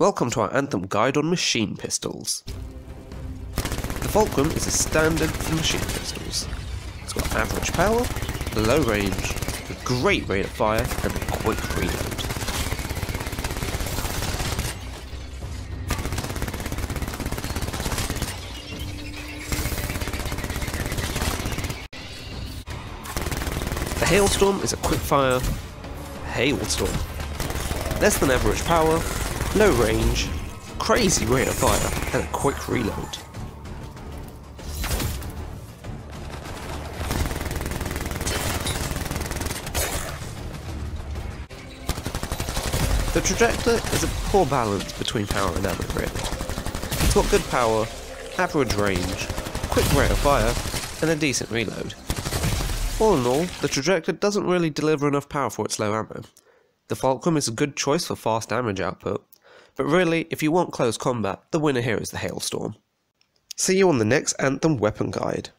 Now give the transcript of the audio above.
Welcome to our Anthem guide on machine pistols. The Fulcrum is a standard for machine pistols. It's got average power, low range, a great rate of fire, and a quick reload. The Hailstorm is a quick-fire hailstorm. Less than average power, low range, crazy rate of fire, and a quick reload. The Trajector is a poor balance between power and ammo really. It's got good power, average range, quick rate of fire, and a decent reload. All in all, the Trajector doesn't really deliver enough power for its low ammo. The Fulcrum is a good choice for fast damage output, but really, if you want close combat, the winner here is the Hailstorm. See you on the next Anthem weapon guide.